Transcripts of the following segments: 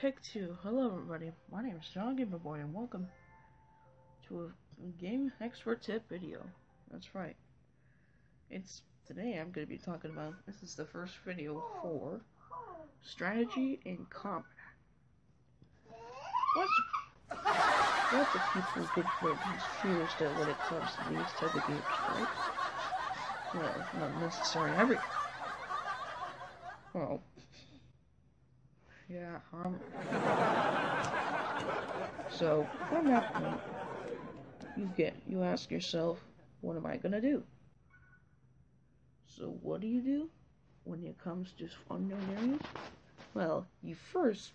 Take two. Hello, everybody. My name is Jon Gamer Boy, and welcome to a game expert tip video. That's right. It's today. I'm going to be talking about. This is the first video for strategy in combat. Of, lots of people get confused that when it comes to these type of games, right? Well, not necessarily every. Well, yeah, um. So, from that point, you get, you ask yourself, what am I gonna do? So, what do you do when it comes to unknown areas? Well, you first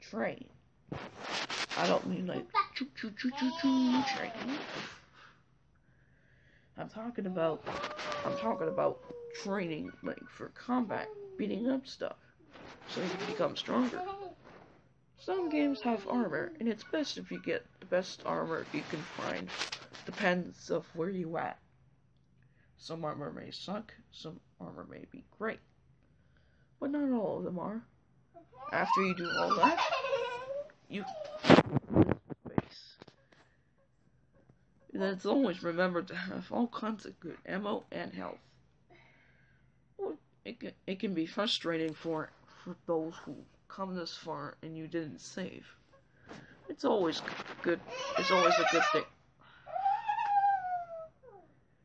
train. I don't mean like choo choo choo choo choo train. I'm talking about, I'm talking about training like for combat, beating up stuff so you can become stronger. Some games have armor, and it's best if you get the best armor you can find. Depends of where you at. Some armor may suck, some armor may be great. But not all of them are. After you do all that, you space. And it's always remember to have all kinds of good ammo and health. It can, it can be frustrating for for those who come this far and you didn't save. It's always good. It's always a good thing.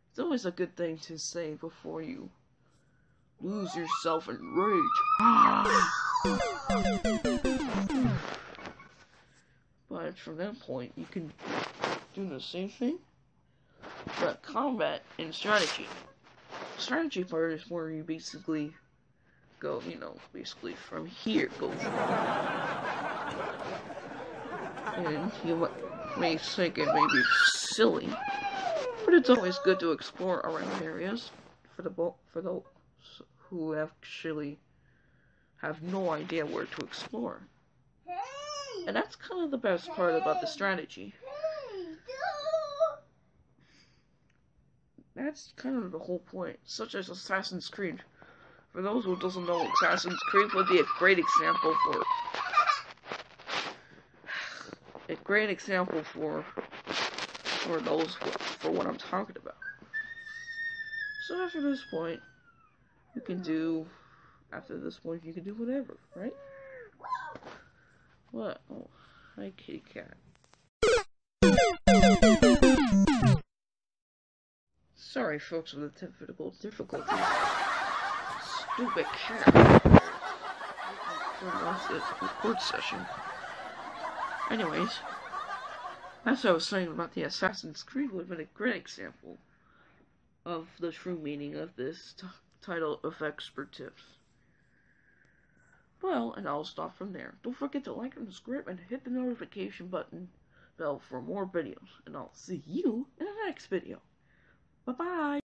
It's always a good thing to say before you lose yourself in rage. but from that point, you can do the same thing, but combat and strategy. Strategy part is where you basically go, you know, basically from here goes. And you may think it may be silly, but it's always good to explore around areas for the for those who actually have no idea where to explore. And that's kind of the best part about the strategy. That's kind of the whole point, such as Assassin's Creed. For those who doesn't know, Assassin's Creed would be a great example for a great example for for those for what I'm talking about. So after this point, you can do after this point you can do whatever, right? What? Oh, hi kitty cat. Sorry folks with the typical difficulties stupid cat. the record session. Anyways, that's what I was saying about the Assassin's Creed would have been a great example of the true meaning of this title of expert tips. Well, and I'll stop from there. Don't forget to like and subscribe and hit the notification button bell for more videos. And I'll see you in the next video. Bye-bye.